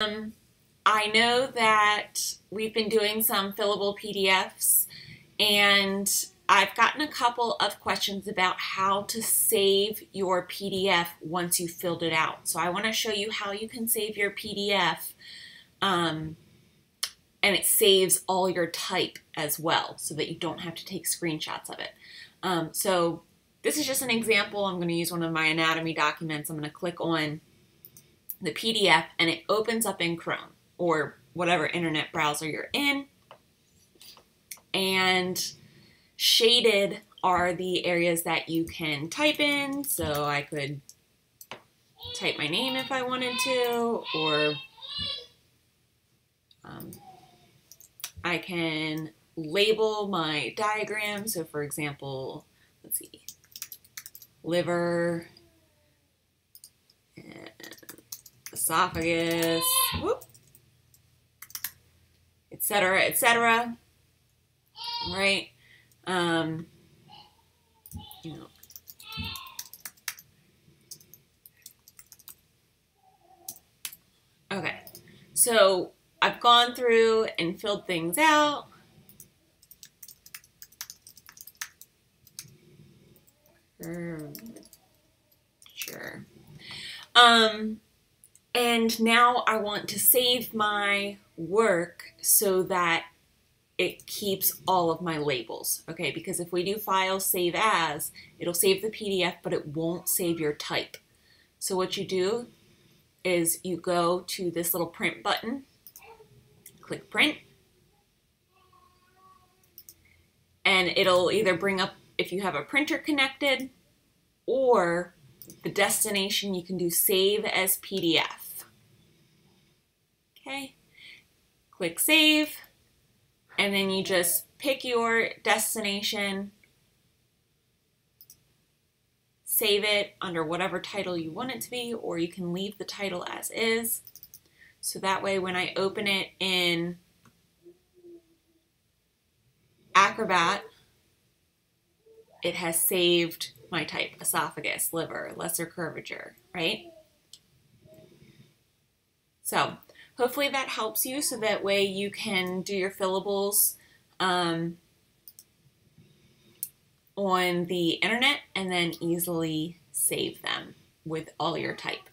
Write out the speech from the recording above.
Um, I know that we've been doing some fillable PDFs and I've gotten a couple of questions about how to save your PDF once you've filled it out. So I want to show you how you can save your PDF um, and it saves all your type as well so that you don't have to take screenshots of it. Um, so this is just an example. I'm going to use one of my anatomy documents. I'm going to click on the PDF and it opens up in Chrome or whatever internet browser you're in. And shaded are the areas that you can type in. So I could type my name if I wanted to, or um, I can label my diagram. So for example, let's see, liver, esophagus, etc., etc. Right? Um, you know. Okay, so I've gone through and filled things out. Sure. Um, and now I want to save my work so that it keeps all of my labels, okay? Because if we do file save as, it'll save the PDF, but it won't save your type. So what you do is you go to this little print button, click print, and it'll either bring up if you have a printer connected or the destination you can do save as PDF. Okay, click save, and then you just pick your destination, save it under whatever title you want it to be, or you can leave the title as is. So that way when I open it in Acrobat, it has saved my type, esophagus, liver, lesser curvature, right? So hopefully that helps you so that way you can do your fillables um, on the internet and then easily save them with all your type.